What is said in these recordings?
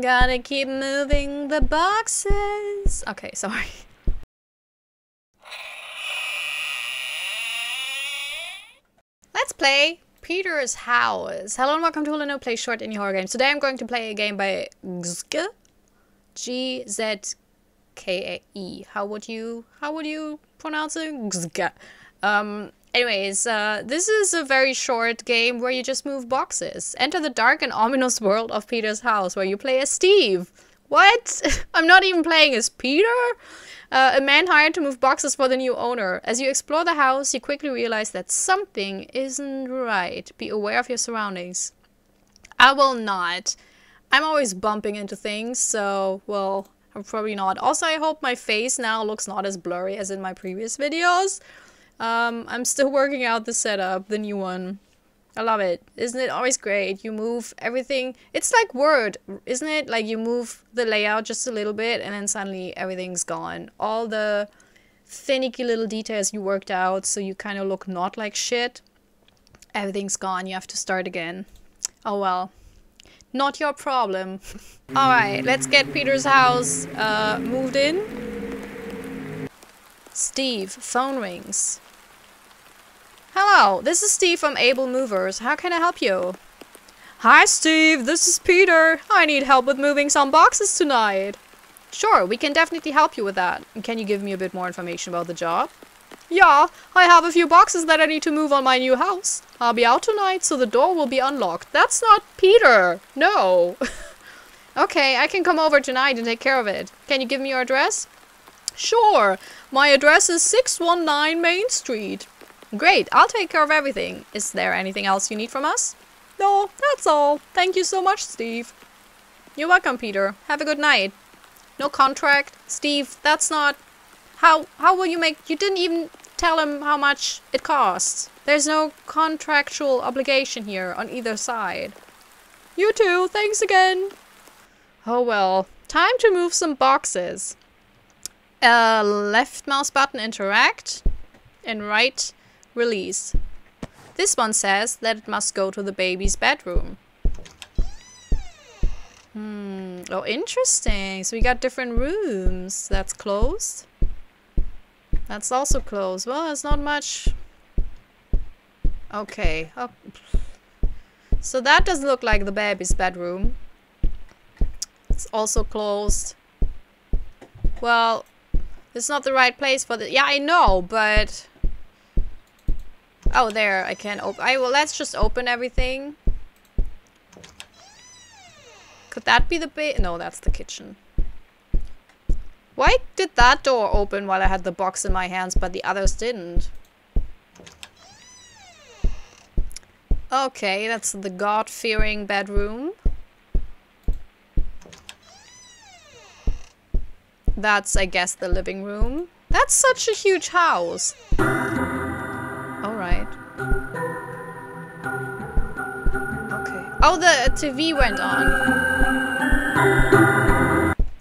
Gotta keep moving the boxes. Okay, sorry. Let's play Peter's House. Hello and welcome to Hula Noob Play Short Indie Horror Games. Today I'm going to play a game by Gzke. G-Z-K-E. How would you, how would you pronounce it? Gzke. Um, anyways, uh, this is a very short game where you just move boxes. Enter the dark and ominous world of Peter's house where you play as Steve. What? I'm not even playing as Peter? Uh, a man hired to move boxes for the new owner. As you explore the house, you quickly realize that something isn't right. Be aware of your surroundings. I will not. I'm always bumping into things, so, well, I'm probably not. Also, I hope my face now looks not as blurry as in my previous videos. Um, I'm still working out the setup, the new one. I love it. Isn't it always great? You move everything. It's like Word, isn't it? Like you move the layout just a little bit and then suddenly everything's gone. All the finicky little details you worked out so you kind of look not like shit. Everything's gone. You have to start again. Oh well. Not your problem. Alright, let's get Peter's house uh, moved in. Steve, phone rings. Hello, this is Steve from Able Movers. How can I help you? Hi Steve, this is Peter. I need help with moving some boxes tonight. Sure, we can definitely help you with that. Can you give me a bit more information about the job? Yeah, I have a few boxes that I need to move on my new house. I'll be out tonight, so the door will be unlocked. That's not Peter. No. okay, I can come over tonight and take care of it. Can you give me your address? Sure. My address is 619 Main Street. Great, I'll take care of everything. Is there anything else you need from us? No, that's all. Thank you so much, Steve. You're welcome, Peter. Have a good night. No contract? Steve, that's not... How, how will you make... You didn't even tell him how much it costs. There's no contractual obligation here on either side. You too, thanks again. Oh well, time to move some boxes. Uh, left mouse button interact and right Release. This one says that it must go to the baby's bedroom. Hmm. Oh, interesting. So we got different rooms. That's closed. That's also closed. Well, there's not much. Okay. Oh. So that doesn't look like the baby's bedroom. It's also closed. Well, it's not the right place for the... Yeah, I know, but... Oh, there, I can open. I well, let's just open everything. Could that be the ba- No, that's the kitchen. Why did that door open while I had the box in my hands, but the others didn't? Okay, that's the God-fearing bedroom. That's, I guess, the living room. That's such a huge house. Alright. Okay. Oh, the TV went on.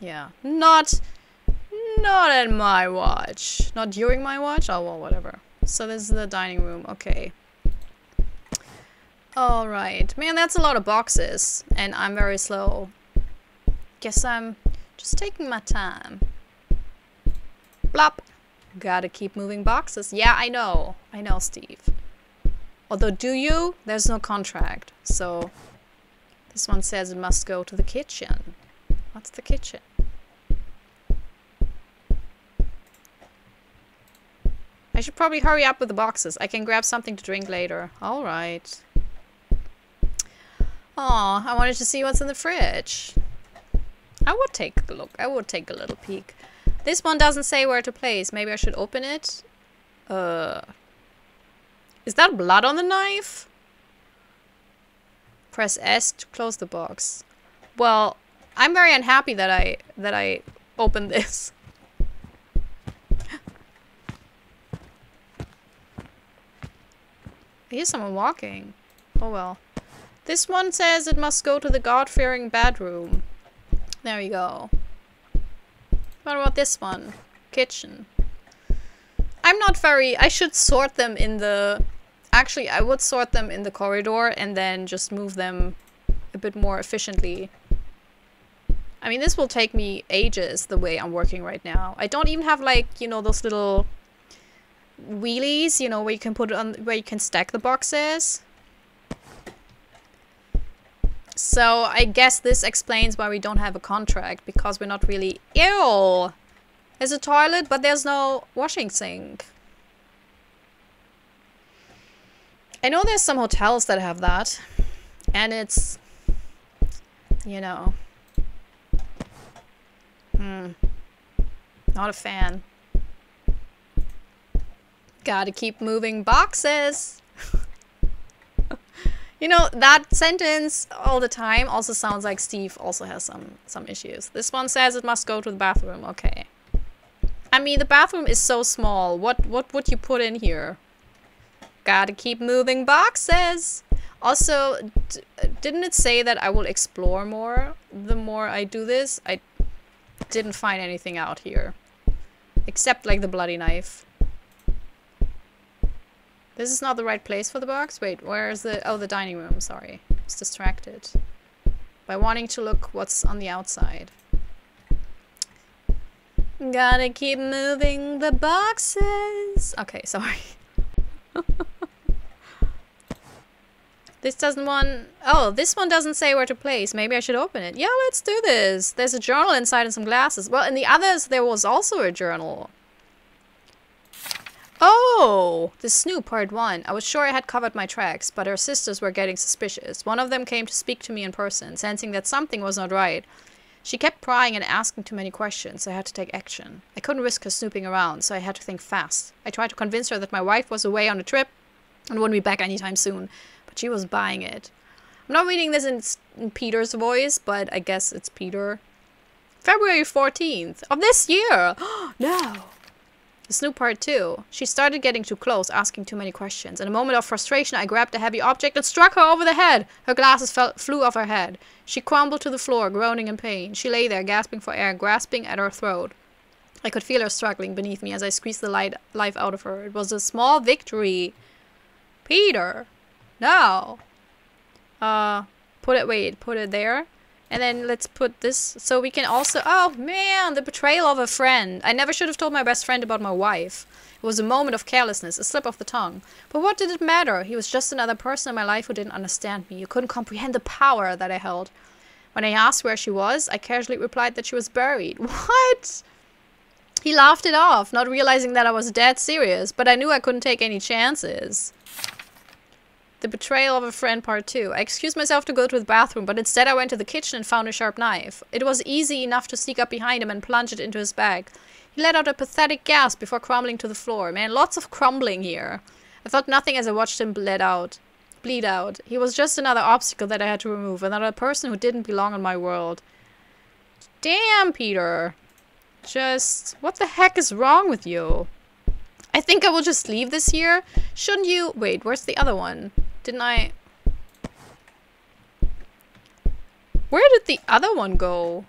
Yeah. Not... Not at my watch. Not during my watch? Oh, well, whatever. So this is the dining room. Okay. Alright. Man, that's a lot of boxes. And I'm very slow. Guess I'm just taking my time. Blop. Gotta keep moving boxes. Yeah, I know. I know, Steve. Although, do you? There's no contract. So, this one says it must go to the kitchen. What's the kitchen? I should probably hurry up with the boxes. I can grab something to drink later. Alright. Aw, I wanted to see what's in the fridge. I would take a look. I would take a little peek. This one doesn't say where to place. Maybe I should open it. Uh, is that blood on the knife? Press S to close the box. Well, I'm very unhappy that I that I opened this. Hear someone walking. Oh well. This one says it must go to the God-fearing bedroom. There we go. What about this one? Kitchen. I'm not very... I should sort them in the... Actually, I would sort them in the corridor and then just move them a bit more efficiently. I mean, this will take me ages the way I'm working right now. I don't even have like, you know, those little wheelies, you know, where you can put it on, where you can stack the boxes. So I guess this explains why we don't have a contract, because we're not really... ill. There's a toilet, but there's no washing sink. I know there's some hotels that have that. And it's... You know... Hmm. Not a fan. Gotta keep moving boxes. You know, that sentence all the time also sounds like Steve also has some, some issues. This one says it must go to the bathroom. Okay. I mean, the bathroom is so small. What, what would you put in here? Gotta keep moving boxes. Also, didn't it say that I will explore more the more I do this? I didn't find anything out here. Except like the bloody knife. This is not the right place for the box. Wait, where is the... Oh, the dining room. Sorry. I was distracted. By wanting to look what's on the outside. Gotta keep moving the boxes. Okay, sorry. this doesn't want... Oh, this one doesn't say where to place. Maybe I should open it. Yeah, let's do this. There's a journal inside and some glasses. Well, in the others, there was also a journal. Oh! The Snoop Part 1. I was sure I had covered my tracks, but her sisters were getting suspicious. One of them came to speak to me in person, sensing that something was not right. She kept prying and asking too many questions, so I had to take action. I couldn't risk her snooping around, so I had to think fast. I tried to convince her that my wife was away on a trip and wouldn't be back anytime soon, but she was buying it. I'm not reading this in, in Peter's voice, but I guess it's Peter. February 14th of this year! no! The Snoop part too. She started getting too close, asking too many questions. In a moment of frustration, I grabbed a heavy object and struck her over the head. Her glasses fell, flew off her head. She crumbled to the floor, groaning in pain. She lay there, gasping for air, grasping at her throat. I could feel her struggling beneath me as I squeezed the light, life out of her. It was a small victory. Peter! No! Uh, put it, wait, put it there. And then let's put this, so we can also, oh man, the betrayal of a friend. I never should have told my best friend about my wife. It was a moment of carelessness, a slip of the tongue. But what did it matter? He was just another person in my life who didn't understand me, who couldn't comprehend the power that I held. When I asked where she was, I casually replied that she was buried. What? He laughed it off, not realizing that I was dead serious, but I knew I couldn't take any chances. The Betrayal of a Friend Part 2. I excused myself to go to the bathroom, but instead I went to the kitchen and found a sharp knife. It was easy enough to sneak up behind him and plunge it into his bag. He let out a pathetic gasp before crumbling to the floor. Man, lots of crumbling here. I thought nothing as I watched him bleed out. Bleed out. He was just another obstacle that I had to remove, another person who didn't belong in my world. Damn, Peter. Just, what the heck is wrong with you? I think I will just leave this here. Shouldn't you... Wait, where's the other one? Didn't I... Where did the other one go?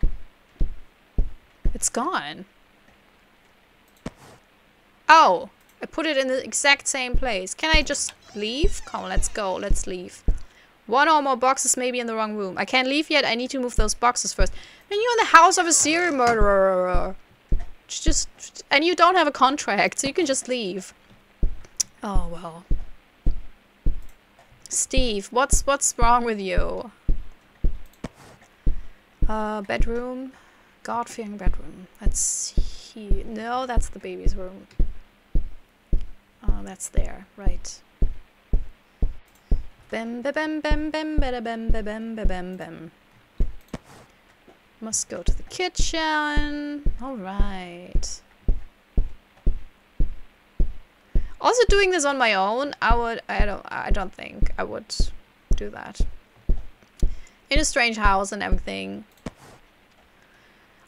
It's gone. Oh, I put it in the exact same place. Can I just leave? Come on, let's go. Let's leave. One or more boxes may be in the wrong room. I can't leave yet. I need to move those boxes first. And you're in the house of a serial murderer. Just, and you don't have a contract, so you can just leave. Oh, well. Steve, what's what's wrong with you? Uh, bedroom, God-fearing bedroom. That's here. No, that's the baby's room. Oh, that's there, right. Bem ba bem bem bem ba bem ba bem ba bem bem. Must go to the kitchen. All right. Also doing this on my own, I would I don't I don't think I would do that. In a strange house and everything.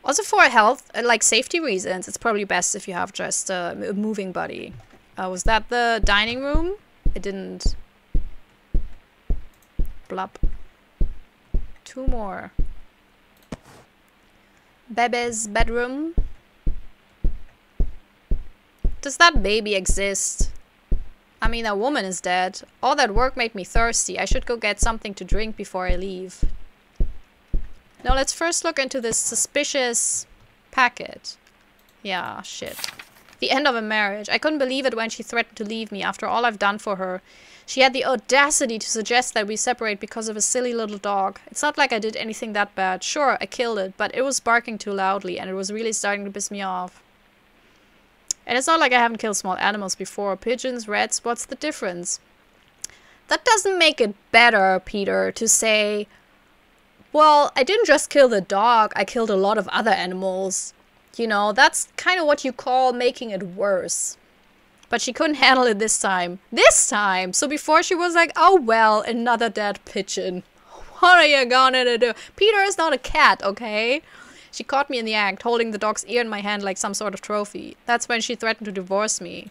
Also for health, uh, like safety reasons, it's probably best if you have just a moving buddy. Uh, was that the dining room? It didn't. Blub. Two more. Bebe's bedroom. Does that baby exist? I mean, that woman is dead. All that work made me thirsty. I should go get something to drink before I leave. Now let's first look into this suspicious packet. Yeah, shit. The end of a marriage. I couldn't believe it when she threatened to leave me after all I've done for her. She had the audacity to suggest that we separate because of a silly little dog. It's not like I did anything that bad. Sure, I killed it, but it was barking too loudly and it was really starting to piss me off. And it's not like I haven't killed small animals before. Pigeons, rats, what's the difference? That doesn't make it better, Peter, to say, well, I didn't just kill the dog, I killed a lot of other animals. You know, that's kind of what you call making it worse. But she couldn't handle it this time. This time! So before she was like, oh well, another dead pigeon. What are you gonna do? Peter is not a cat, okay? She caught me in the act, holding the dog's ear in my hand like some sort of trophy. That's when she threatened to divorce me.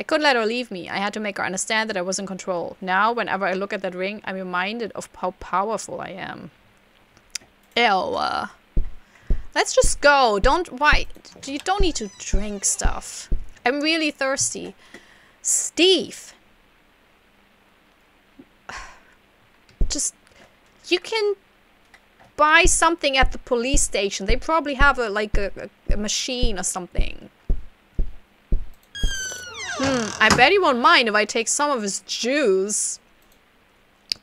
I couldn't let her leave me. I had to make her understand that I was in control. Now, whenever I look at that ring, I'm reminded of how powerful I am. Ew. Uh, let's just go. Don't, why? You don't need to drink stuff. I'm really thirsty. Steve. Just, you can buy something at the police station. They probably have a, like a, a, machine or something. Hmm, I bet he won't mind if I take some of his juice.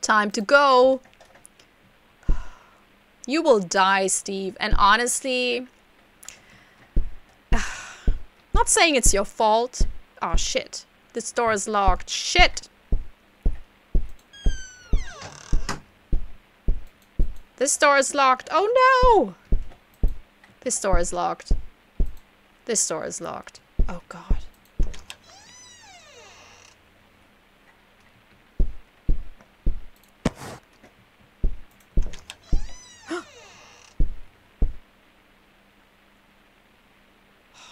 Time to go. You will die, Steve. And honestly... Not saying it's your fault. Oh, shit. This door is locked. Shit! This door is locked. Oh, no! This door is locked. This door is locked. Oh, God. Oh,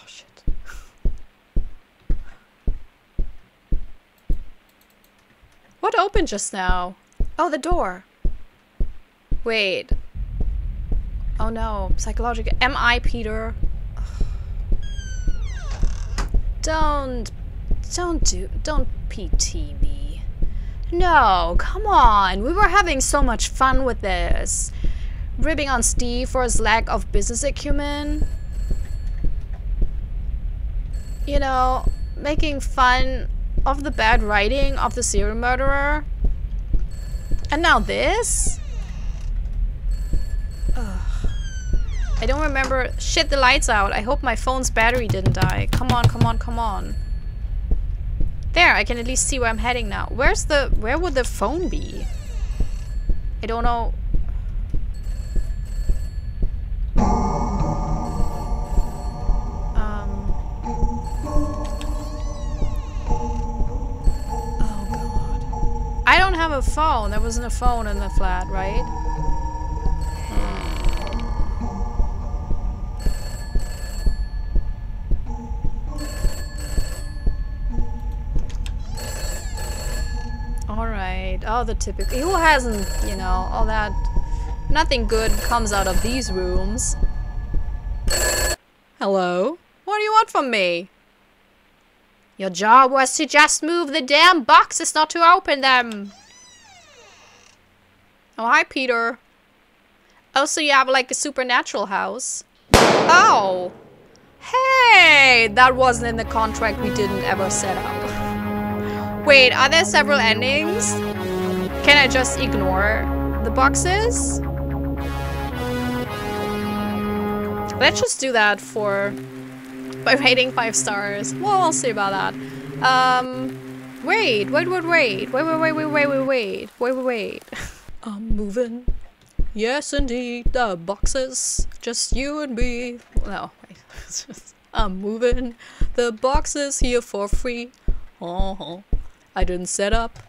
what opened just now? Oh, the door. Wait. Oh no, psychological. Am I Peter? Don't, don't do, don't PT me. No, come on. We were having so much fun with this. Ribbing on Steve for his lack of business acumen. You know, making fun of the bad writing of the serial murderer. And now this? Ugh. I don't remember. Shit, the light's out. I hope my phone's battery didn't die. Come on, come on, come on. There, I can at least see where I'm heading now. Where's the... Where would the phone be? I don't know. Um Oh, God. I don't have a phone. There wasn't a phone in the flat, right? Oh, the typical. Who hasn't, you know, all that. Nothing good comes out of these rooms. Hello? What do you want from me? Your job was to just move the damn boxes, not to open them. Oh, hi, Peter. Oh, so you have like a supernatural house. Oh. Hey, that wasn't in the contract we didn't ever set up. Wait, are there several endings? Can I just ignore the boxes? Let's just do that for by rating five stars. Well, we'll see about that. Um, wait, wait, wait, wait, wait, wait, wait, wait, wait, wait, wait, wait, wait, wait. I'm moving. Yes, indeed, the boxes, just you and me. No, I'm moving. The boxes here for free. Huh. I didn't set up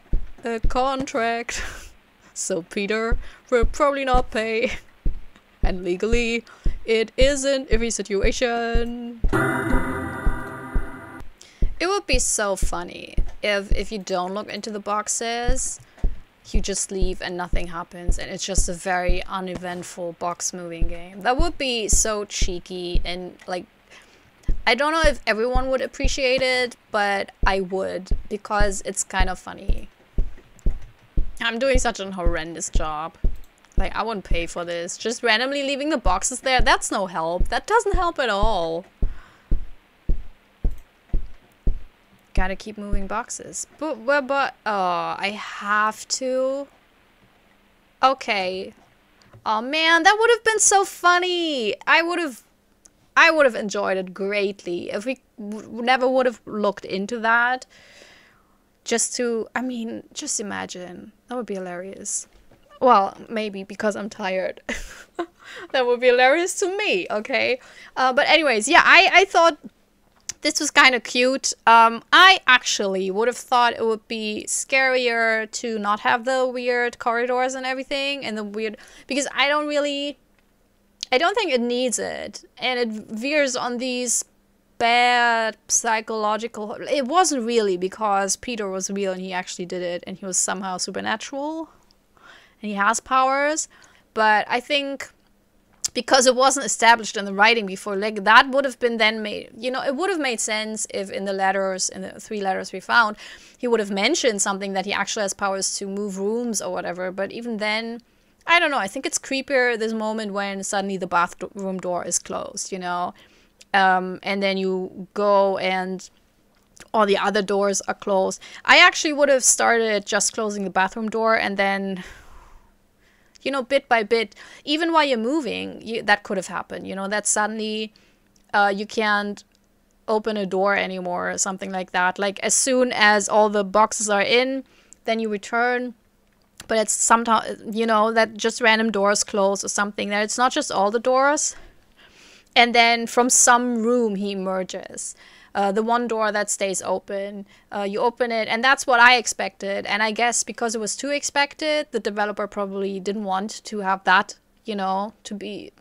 a contract, so Peter will probably not pay. And legally, it isn't every situation. It would be so funny if if you don't look into the boxes, you just leave and nothing happens and it's just a very uneventful box moving game. That would be so cheeky and like I don't know if everyone would appreciate it, but I would because it's kind of funny. I'm doing such an horrendous job. Like, I wouldn't pay for this. Just randomly leaving the boxes there, that's no help. That doesn't help at all. Gotta keep moving boxes. But, but, but, oh, I have to. Okay. Oh man, that would have been so funny. I would have, I would have enjoyed it greatly if we never would have looked into that. Just to, I mean, just imagine. That would be hilarious. Well, maybe because I'm tired. that would be hilarious to me, okay? Uh, but anyways, yeah, I, I thought this was kind of cute. Um, I actually would have thought it would be scarier to not have the weird corridors and everything and the weird because I don't really I don't think it needs it and it veers on these bad psychological it wasn't really because Peter was real and he actually did it and he was somehow supernatural and he has powers but I think because it wasn't established in the writing before like that would have been then made you know it would have made sense if in the letters in the three letters we found he would have mentioned something that he actually has powers to move rooms or whatever but even then i don't know i think it's creepier this moment when suddenly the bathroom door is closed you know um, and then you go and all the other doors are closed i actually would have started just closing the bathroom door and then you know, bit by bit, even while you're moving, you, that could have happened. You know, that suddenly uh, you can't open a door anymore or something like that. Like as soon as all the boxes are in, then you return. But it's sometimes, you know, that just random doors close or something. That it's not just all the doors. And then from some room he emerges uh, the one door that stays open. Uh, you open it, and that's what I expected. And I guess because it was too expected, the developer probably didn't want to have that, you know, to be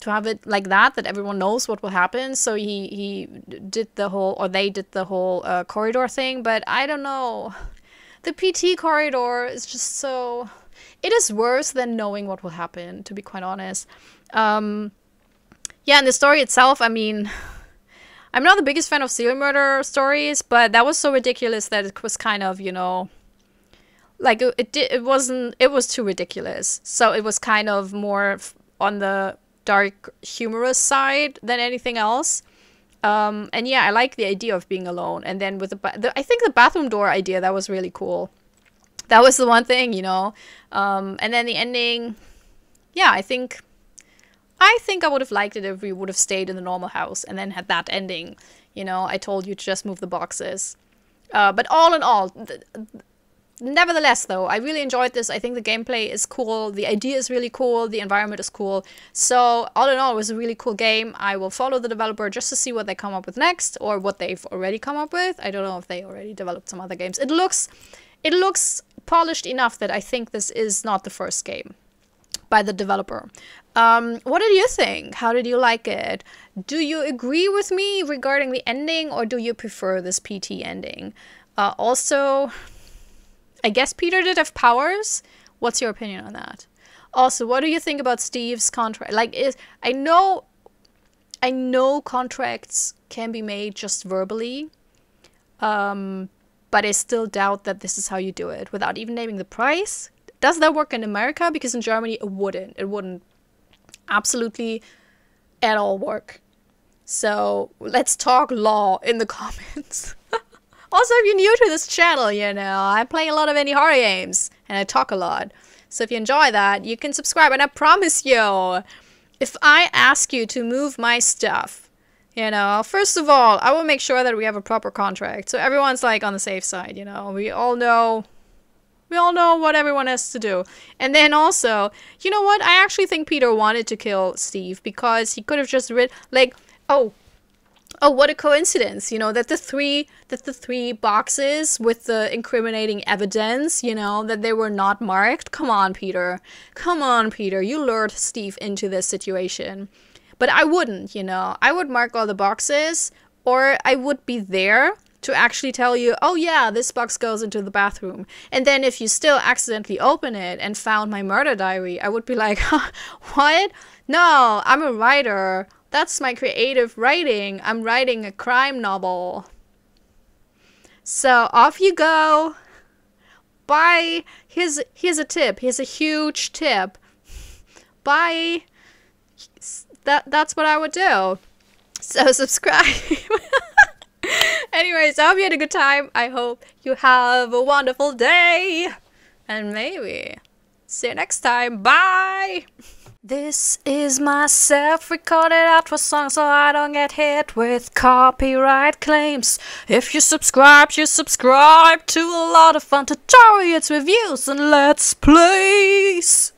to have it like that that everyone knows what will happen so he he did the whole or they did the whole uh, corridor thing but i don't know the pt corridor is just so it is worse than knowing what will happen to be quite honest um yeah and the story itself i mean I'm not the biggest fan of serial murder stories, but that was so ridiculous that it was kind of, you know, like it it, it wasn't it was too ridiculous. So it was kind of more on the dark humorous side than anything else. Um, and yeah, I like the idea of being alone. And then with the, the I think the bathroom door idea that was really cool. That was the one thing, you know. Um, and then the ending, yeah, I think I think I would have liked it if we would have stayed in the normal house and then had that ending. You know, I told you to just move the boxes. Uh, but all in all, th- nevertheless, though, I really enjoyed this. I think the gameplay is cool. The idea is really cool. The environment is cool. So, all in all, it was a really cool game. I will follow the developer just to see what they come up with next or what they've already come up with. I don't know if they already developed some other games. It looks, it looks polished enough that I think this is not the first game by the developer. Um, what did you think? How did you like it? Do you agree with me regarding the ending, or do you prefer this PT ending? Uh, also, I guess Peter did have powers. What's your opinion on that? Also, what do you think about Steve's contract? Like, is I know, I know contracts can be made just verbally, um, but I still doubt that this is how you do it without even naming the price. Does that work in America? Because in Germany it wouldn't. It wouldn't absolutely at all work. So let's talk law in the comments. also, if you're new to this channel, you know, I play a lot of indie horror games and I talk a lot. So if you enjoy that, you can subscribe. And I promise you, if I ask you to move my stuff, you know, first of all, I will make sure that we have a proper contract. So everyone's like on the safe side, you know. We all know we all know what everyone has to do. And then also, you know what? I actually think Peter wanted to kill Steve because he could have just read like, oh, oh, what a coincidence, you know, that the three that the three boxes with the incriminating evidence, you know, that they were not marked. Come on, Peter. Come on, Peter. You lured Steve into this situation. But I wouldn't, you know. I would mark all the boxes or I would be there to actually tell you, oh yeah, this box goes into the bathroom. And then if you still accidentally open it and found my murder diary, I would be like, what? No, I'm a writer. That's my creative writing. I'm writing a crime novel. So off you go. Bye. Here's here's a tip. Here's a huge tip. bye. That that's what I would do. So subscribe. Anyways, I hope you had a good time. I hope you have a wonderful day. And maybe see you next time. Bye. This is my self recorded outro song so I don't get hit with copyright claims. If you subscribe, you subscribe to a lot of fun tutorials, reviews, and let's plays.